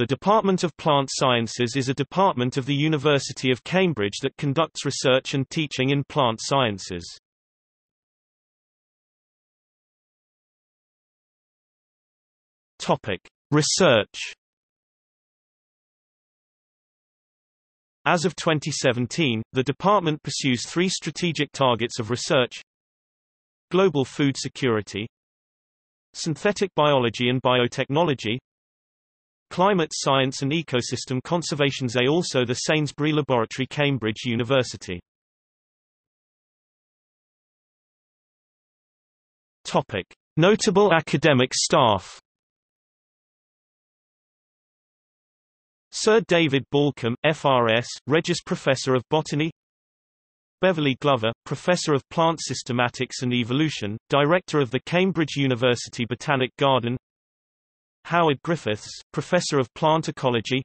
The Department of Plant Sciences is a department of the University of Cambridge that conducts research and teaching in plant sciences. Topic: Research As of 2017, the department pursues three strategic targets of research Global food security Synthetic biology and biotechnology Climate science and ecosystem conservation A also the Sainsbury Laboratory Cambridge University. Topic. Notable academic staff. Sir David Baulcombe, FRS, Regius Professor of Botany. Beverley Glover, Professor of Plant Systematics and Evolution, Director of the Cambridge University Botanic Garden Howard Griffiths, Professor of Plant Ecology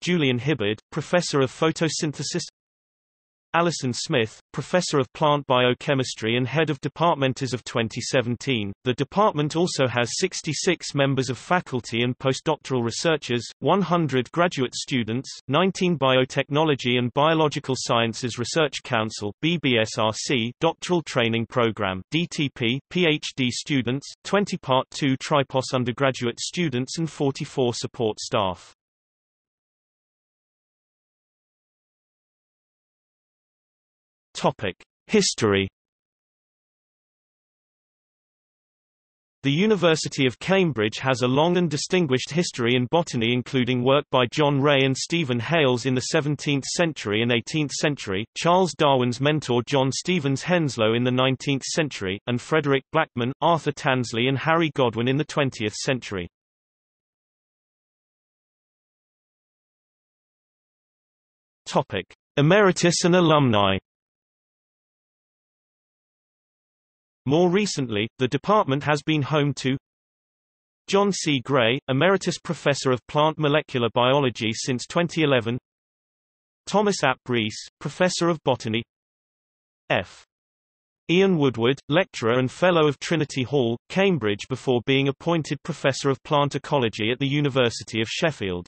Julian Hibberd, Professor of Photosynthesis Alison Smith, Professor of Plant Biochemistry and Head of Department as of 2017. The department also has 66 members of faculty and postdoctoral researchers, 100 graduate students, 19 Biotechnology and Biological Sciences Research Council BBSRC doctoral training program DTP PhD students, 20 Part 2 Tripos undergraduate students and 44 support staff. History The University of Cambridge has a long and distinguished history in botany including work by John Ray and Stephen Hales in the 17th century and 18th century, Charles Darwin's mentor John Stevens Henslow in the 19th century, and Frederick Blackman, Arthur Tansley and Harry Godwin in the 20th century. Topic: Emeritus and alumni More recently, the department has been home to John C. Gray, Emeritus Professor of Plant Molecular Biology since 2011 Thomas Ap Rees, Professor of Botany F. Ian Woodward, Lecturer and Fellow of Trinity Hall, Cambridge before being appointed Professor of Plant Ecology at the University of Sheffield